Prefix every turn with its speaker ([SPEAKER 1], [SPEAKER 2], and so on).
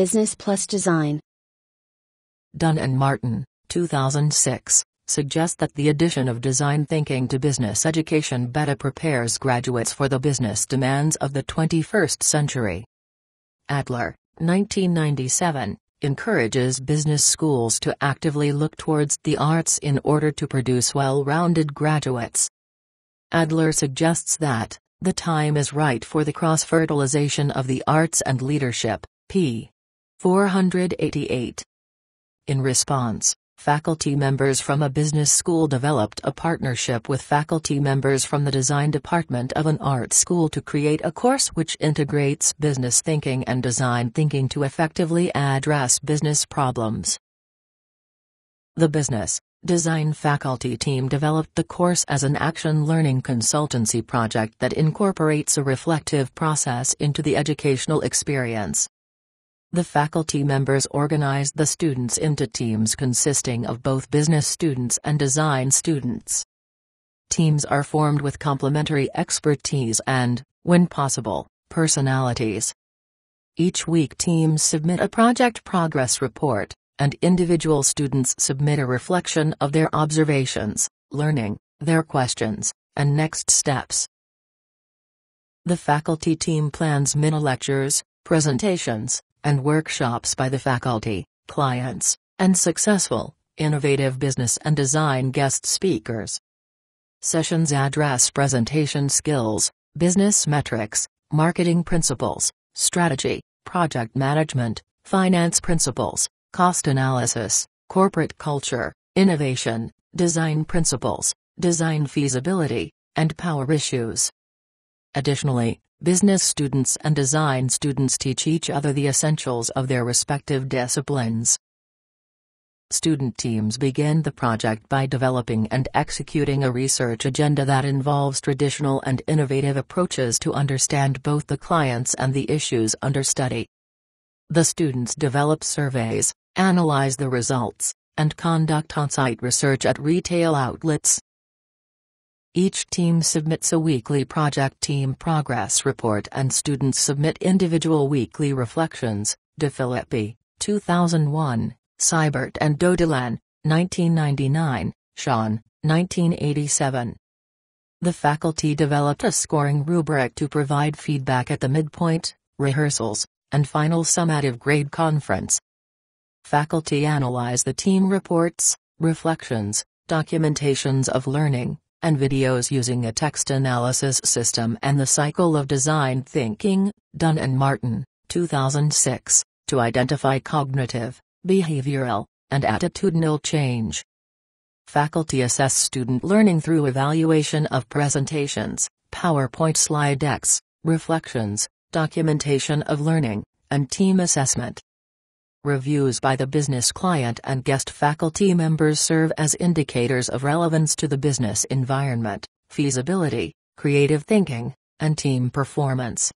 [SPEAKER 1] Business plus design.
[SPEAKER 2] Dunne and Martin, 2006, suggest that the addition of design thinking to business education better prepares graduates for the business demands of the 21st century. Adler, 1997, encourages business schools to actively look towards the arts in order to produce well-rounded graduates. Adler suggests that, the time is right for the cross-fertilization of the arts and leadership, p. 488. In response, faculty members from a business school developed a partnership with faculty members from the design department of an art school to create a course which integrates business thinking and design thinking to effectively address business problems. The business design faculty team developed the course as an action learning consultancy project that incorporates a reflective process into the educational experience. The faculty members organized the students into teams consisting of both business students and design students. Teams are formed with complementary expertise and, when possible, personalities. Each week teams submit a project progress report, and individual students submit a reflection of their observations, learning, their questions, and next steps. The faculty team plans mini lectures, presentations, and workshops by the faculty, clients, and successful, innovative business and design guest speakers. Sessions address presentation skills, business metrics, marketing principles, strategy, project management, finance principles, cost analysis, corporate culture, innovation, design principles, design feasibility, and power issues. Additionally, Business students and design students teach each other the essentials of their respective disciplines. Student teams begin the project by developing and executing a research agenda that involves traditional and innovative approaches to understand both the clients and the issues under study. The students develop surveys, analyze the results, and conduct on-site research at retail outlets, each team submits a weekly project team progress report and students submit individual weekly reflections. De Filippi, 2001, Seibert and Daudelin, 1999, Schön, 1987. The faculty developed a scoring rubric to provide feedback at the midpoint, rehearsals, and final summative grade conference. Faculty analyze the team reports, reflections, documentations of learning, and videos using a text analysis system and the cycle of design thinking, Dunne and Martin, 2006, to identify cognitive, behavioral, and attitudinal change. Faculty assess student learning through evaluation of presentations, PowerPoint slide decks, reflections, documentation of learning, and team assessment. Reviews by the business client and guest faculty members serve as indicators of relevance to the business environment, feasibility, creative thinking, and team performance.